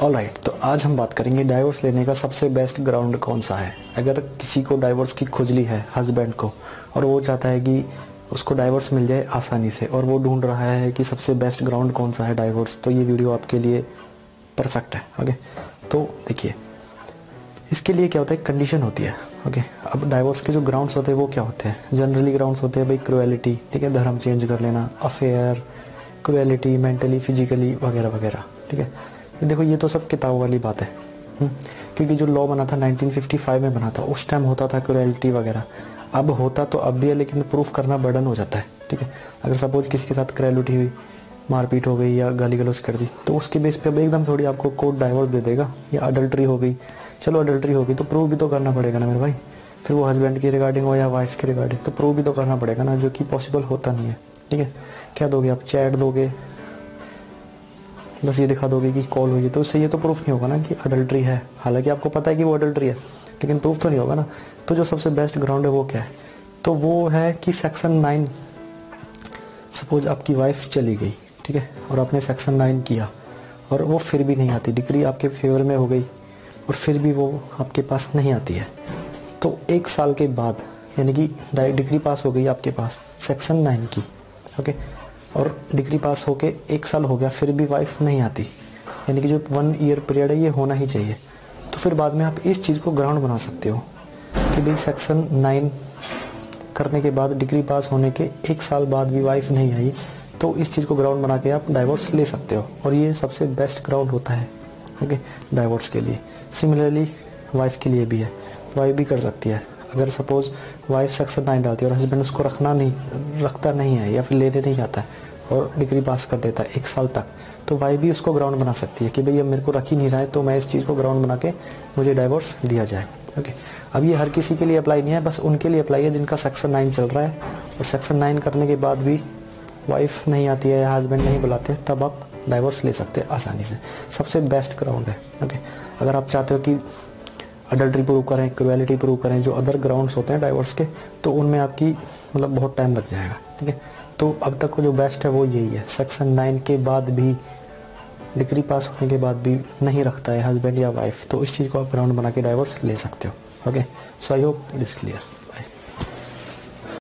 All right तो आज हम बात करेंगे डाइवोर्स लेने का सबसे बेस्ट ग्राउंड कौन सा है? अगर किसी को डाइवोर्स की खुजली है हस्बैंड को, और वो चाहता है कि उसको डाइवोर्स मिल जाए आसानी से, और वो ढूंढ रहा है कि सबसे बेस्ट ग्राउंड कौन सा है डाइवोर्स तो ये वीडियो आपके लिए परफेक्ट है ओके तो देखिए, इसके लिए क्या होता है? कंडीशन होती है ओके अब डाइवोर्स के जो ग्राउंड्स होते हैं, वो क्या होते हैं? जनरली ग्राउंड्स होते हैं भाई क्रुएलिटी ठीक है? धर्म चेंज कर लेना अफेयर क्रुएलिटी मेंटली फिजिकली वगैरह वगैरह, ठीक है? देखो ये तो सब किताब वाली बात है। हम्म, क्योंकि जो लॉ बना था 1955 में बना था उस टाइम होता था क्रुएलिटी वगैरह। अब होता तो अब भी है लेकिन प्रूफ करना बर्डन हो जाता है ठीक है? अगर सपोज़ किसी के साथ क्रुएलिटी हुई मारपीट हो गई या गाली गलौज कर दी तो उसके बेस पे अब एकदम थोड़ी आपको कोर्ट डाइवोर्स दे देगा या अडल्ट्री हो गई। चलो अडल्ट्री होगी तो प्रूव भी तो करना पड़ेगा ना मेरे भाई। फिर वो हस्बैंड की रिगार्डिंग हो या वाइफ की रिगार्डिंग तो प्रूव भी तो करना पड़ेगा ना जो कि पॉसिबल होता नहीं है ठीक है? क्या दोगे आप? चैट दोगे? बस ये दिखा दोगे कि कॉल हुई है। तो उससे ये तो प्रूफ नहीं होगा ना कि अडल्ट्री है। हालाँकि आपको पता है कि वो अडल्ट्री है, लेकिन प्रूफ तो नहीं होगा ना। तो जो सबसे बेस्ट ग्राउंड है वो क्या है? तो वो है कि सेक्शन नाइन सपोज़ आपकी वाइफ चली गई, ठीक है? और आपने सेक्शन नाइन किया, और वो फिर भी नहीं आती। डिग्री आपके फेवर में हो गई, और फिर भी वो आपके पास नहीं आती है। तो एक साल के बाद, यानी कि डिग्री पास हो गई आपके पास सेक्शन नाइन की ओके और डिग्री पास होके एक साल हो गया, फिर भी वाइफ नहीं आती। यानी कि जो वन ईयर पीरियड है, ये होना ही चाहिए। तो फिर बाद में आप इस चीज़ को ग्राउंड बना सकते हो कि भाई सेक्शन नाइन करने के बाद डिग्री पास होने के एक साल बाद भी वाइफ नहीं आई तो इस चीज़ को ग्राउंड बना के आप डाइवोर्स ले सकते हो। और ये सबसे बेस्ट ग्राउंड होता है ओके डाइवोर्स के लिए। सिमिलरली वाइफ के लिए भी है वाइफ भी कर सकती है। अगर सपोज़ वाइफ सेक्शन नाइन डालती है और हस्बैंड उसको रखना नहीं, रखता नहीं है या फिर लेने नहीं आता है और डिग्री पास कर देता है एक साल तक तो वाइफ भी उसको ग्राउंड बना सकती है कि भाई अब मेरे को रख ही नहीं रहा है तो मैं इस चीज़ को ग्राउंड बना के मुझे डाइवोर्स दिया जाए। ओके अब ये हर किसी के लिए अप्लाई नहीं है, बस उनके लिए अप्लाई है जिनका सेक्शन नाइन चल रहा है और सेक्शन नाइन करने के बाद भी वाइफ नहीं आती है या हस्बैंड नहीं बुलाते, तब आप डाइवोर्स ले सकते हैं आसानी से। सबसे बेस्ट ग्राउंड है। ओके अगर आप चाहते हो कि अडल्ट्री प्रूव करें क्वालिटी प्रूव करें, जो अदर ग्राउंड्स होते हैं डाइवोर्स के तो उनमें आपकी मतलब बहुत टाइम लग जाएगा, ठीक है? तो अब तक को जो बेस्ट है वो यही है। सेक्शन नाइन के बाद भी डिग्री पास होने के बाद भी नहीं रखता है हस्बैंड या वाइफ तो इस चीज़ को आप ग्राउंड बना के डाइवोर्स ले सकते हो okay so I hope it is clear